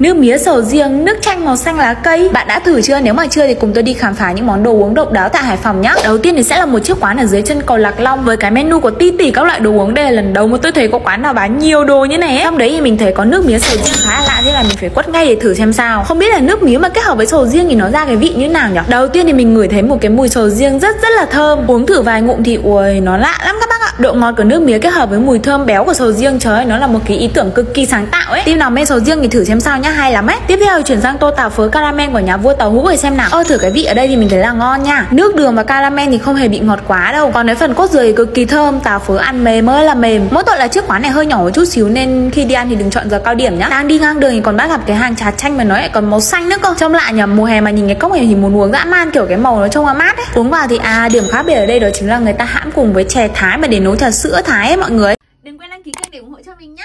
Nước mía sầu riêng, nước chanh màu xanh lá cây. Bạn đã thử chưa? Nếu mà chưa thì cùng tôi đi khám phá những món đồ uống độc đáo tại Hải Phòng nhé Đầu tiên thì sẽ là một chiếc quán ở dưới chân cầu Lạc Long Với cái menu có ti tỉ các loại đồ uống Đây là lần đầu mà tôi thấy có quán nào bán nhiều đồ như này ấy. Trong đấy thì mình thấy có nước mía sầu riêng khá là lạ Thế là mình phải quất ngay để thử xem sao. Không biết là nước mía mà kết hợp với sầu riêng thì nó ra cái vị như nào nhỉ? Đầu tiên thì mình ngửi thấy một cái mùi sầu riêng rất rất là thơm. Uống thử vài ngụm thì ui nó lạ lắm các bác ạ. Độ ngọt của nước mía kết hợp với mùi thơm béo của sầu riêng Trời ơi nó là một cái ý tưởng cực kỳ sáng tạo ấy. Team nào mê sầu riêng thì thử xem sao nhá hay lắm ấy. Tiếp theo, chuyển sang tô tàu phớ caramel của nhà vua tàu hũ để xem nào. Ơ, thử cái vị ở đây thì mình thấy là ngon nha. Nước đường và caramel thì không hề bị ngọt quá đâu. Còn cái phần cốt dừa thì cực kỳ thơm. Tàu phớ ăn mềm ơi là mềm. Mỗi tội là chiếc quán này hơi nhỏ một chút xíu nên khi đi ăn thì đừng chọn giờ cao điểm nhá. Đang đi ngang đường thì còn bắt gặp cái hàng trà chanh mà nó lại còn màu xanh nữa cơ. Trông lạ nhỉ, mùa hè mà nhìn cái cốc này thì muốn uống dã man, kiểu cái màu nó trông là mát ấy. Uống vào thì à điểm khác biệt ở đây đó chính là người ta hãm cùng với chè thái mà để nấu trà sữa thái ấy mọi người. Đừng quên đăng ký kênh để ủng hộ cho mình nhé